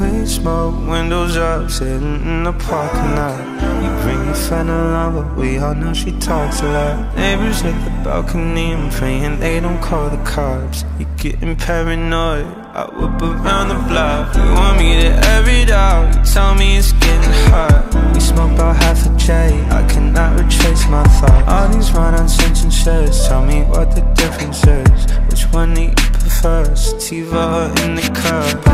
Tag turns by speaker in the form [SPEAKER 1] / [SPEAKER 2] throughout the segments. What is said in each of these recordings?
[SPEAKER 1] We smoke, windows up, sitting in the parking lot. You bring your friend along, but we all know she talks a lot. Neighbors at the balcony, I'm praying they don't call the cops. You're getting paranoid, I whip around the block. You want me to every dog, you tell me it's getting hot. We smoke about half a J, I cannot retrace my thoughts. All these run-on sentences, tell me what the difference is. Which one do you prefer, sativa Indica?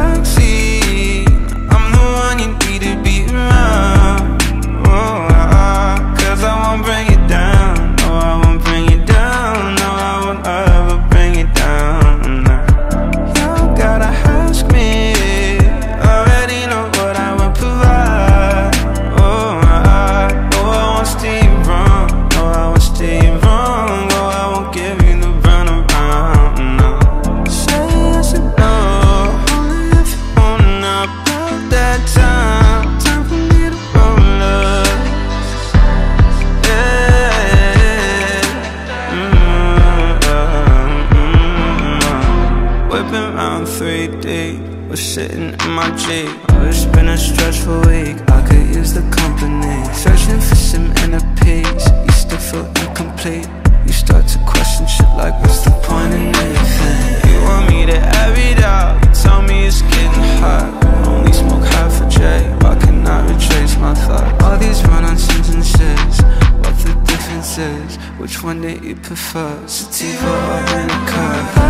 [SPEAKER 1] 3D, we're sitting in my Jeep. It's been a stressful week, I could use the company. Searching for some inner peace, you still feel incomplete. You start to question shit like, what's the point in anything? You want me to air it out, you tell me it's getting hot. Only smoke half a J, I cannot retrace my thoughts. All these run-on sentences, what the difference is? Which one do you prefer, sativa or in?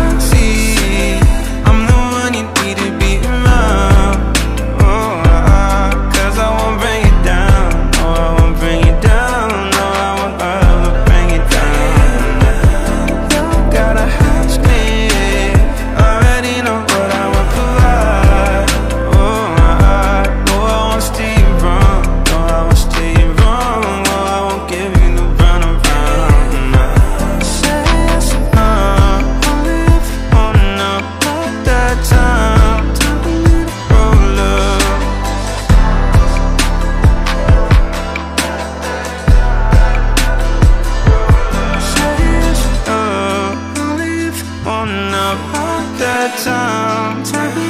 [SPEAKER 1] That time.